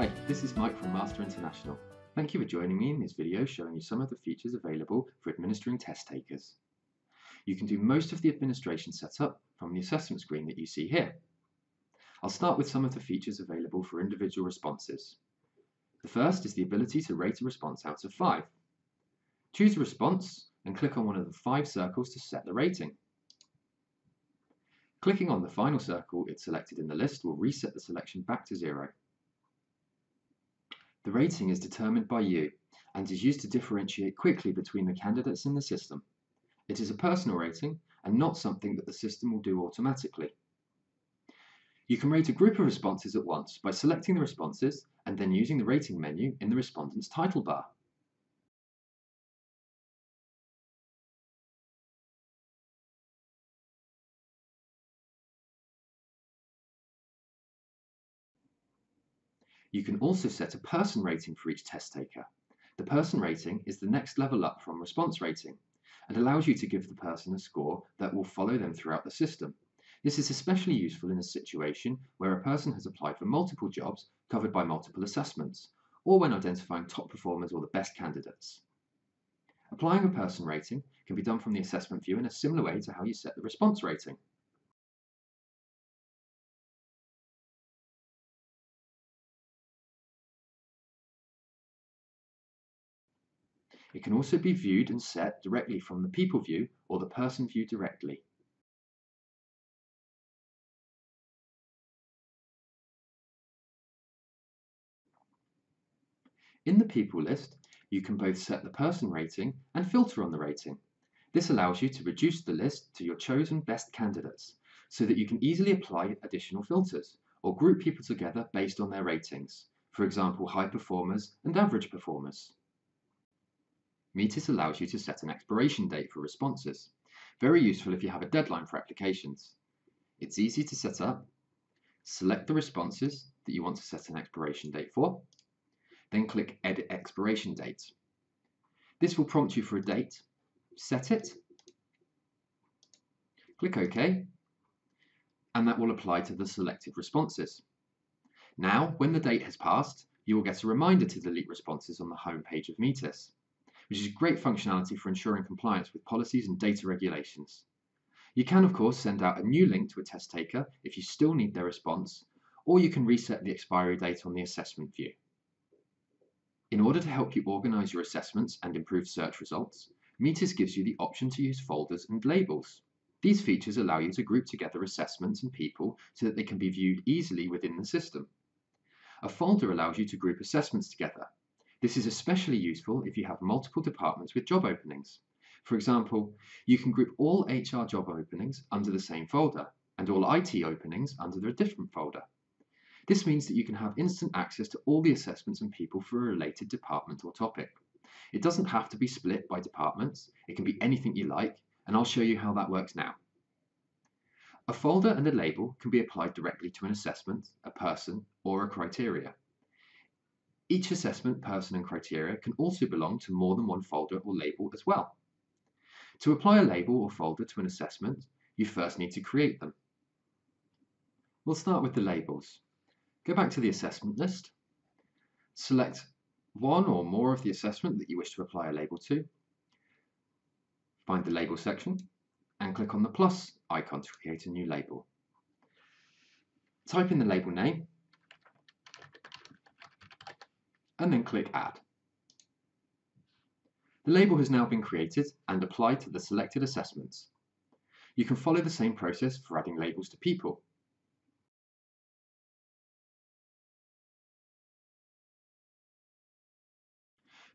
Hi, this is Mike from Master International. Thank you for joining me in this video showing you some of the features available for administering test takers. You can do most of the administration setup from the assessment screen that you see here. I'll start with some of the features available for individual responses. The first is the ability to rate a response out of 5. Choose a response and click on one of the five circles to set the rating. Clicking on the final circle it's selected in the list will reset the selection back to zero. The rating is determined by you and is used to differentiate quickly between the candidates in the system. It is a personal rating and not something that the system will do automatically. You can rate a group of responses at once by selecting the responses and then using the rating menu in the respondent's title bar. You can also set a person rating for each test taker. The person rating is the next level up from response rating and allows you to give the person a score that will follow them throughout the system. This is especially useful in a situation where a person has applied for multiple jobs covered by multiple assessments, or when identifying top performers or the best candidates. Applying a person rating can be done from the assessment view in a similar way to how you set the response rating. It can also be viewed and set directly from the people view or the person view directly. In the people list, you can both set the person rating and filter on the rating. This allows you to reduce the list to your chosen best candidates so that you can easily apply additional filters or group people together based on their ratings, for example high performers and average performers. Metis allows you to set an expiration date for responses. Very useful if you have a deadline for applications. It's easy to set up. Select the responses that you want to set an expiration date for. Then click Edit Expiration Date. This will prompt you for a date. Set it. Click OK. And that will apply to the selected responses. Now, when the date has passed, you will get a reminder to delete responses on the home page of Metis which is great functionality for ensuring compliance with policies and data regulations. You can, of course, send out a new link to a test taker if you still need their response, or you can reset the expiry date on the assessment view. In order to help you organise your assessments and improve search results, Metis gives you the option to use folders and labels. These features allow you to group together assessments and people so that they can be viewed easily within the system. A folder allows you to group assessments together, this is especially useful if you have multiple departments with job openings. For example, you can group all HR job openings under the same folder and all IT openings under a different folder. This means that you can have instant access to all the assessments and people for a related department or topic. It doesn't have to be split by departments, it can be anything you like, and I'll show you how that works now. A folder and a label can be applied directly to an assessment, a person, or a criteria. Each assessment, person and criteria can also belong to more than one folder or label as well. To apply a label or folder to an assessment, you first need to create them. We'll start with the labels. Go back to the assessment list, select one or more of the assessment that you wish to apply a label to, find the label section, and click on the plus icon to create a new label. Type in the label name and then click Add. The label has now been created and applied to the selected assessments. You can follow the same process for adding labels to people.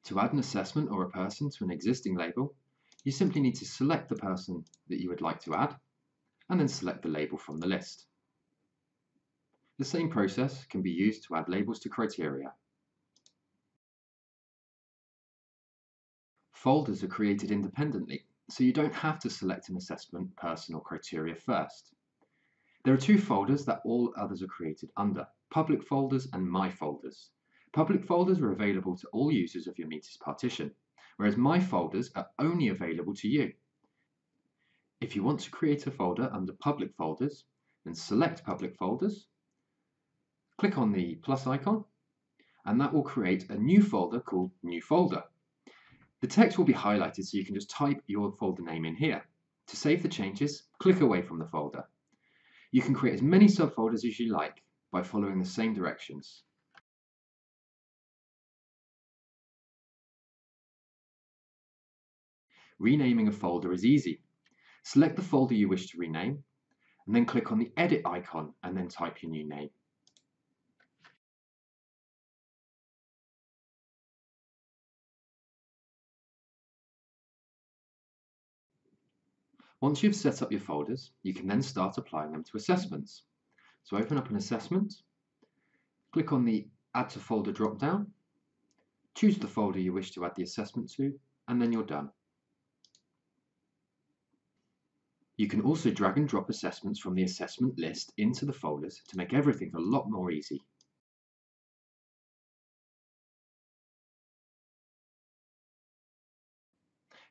To add an assessment or a person to an existing label, you simply need to select the person that you would like to add, and then select the label from the list. The same process can be used to add labels to criteria. Folders are created independently, so you don't have to select an assessment, person or criteria first. There are two folders that all others are created under, public folders and my folders. Public folders are available to all users of your Metis partition, whereas my folders are only available to you. If you want to create a folder under public folders, then select public folders, click on the plus icon, and that will create a new folder called New Folder. The text will be highlighted so you can just type your folder name in here. To save the changes, click away from the folder. You can create as many subfolders as you like by following the same directions. Renaming a folder is easy. Select the folder you wish to rename, and then click on the edit icon and then type your new name. Once you've set up your folders, you can then start applying them to assessments. So open up an assessment, click on the Add to Folder drop-down, choose the folder you wish to add the assessment to, and then you're done. You can also drag and drop assessments from the assessment list into the folders to make everything a lot more easy.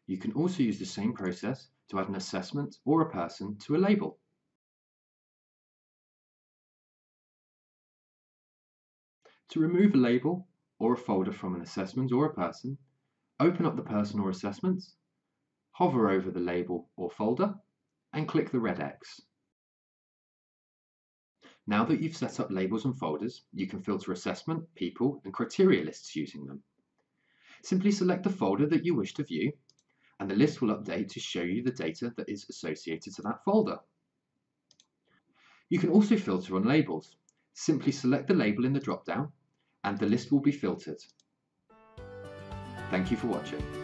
You can also use the same process to add an assessment or a person to a label. To remove a label or a folder from an assessment or a person, open up the person or assessments, hover over the label or folder, and click the red X. Now that you've set up labels and folders, you can filter assessment, people, and criteria lists using them. Simply select the folder that you wish to view, and the list will update to show you the data that is associated to that folder. You can also filter on labels. Simply select the label in the drop-down, and the list will be filtered. Thank you for watching.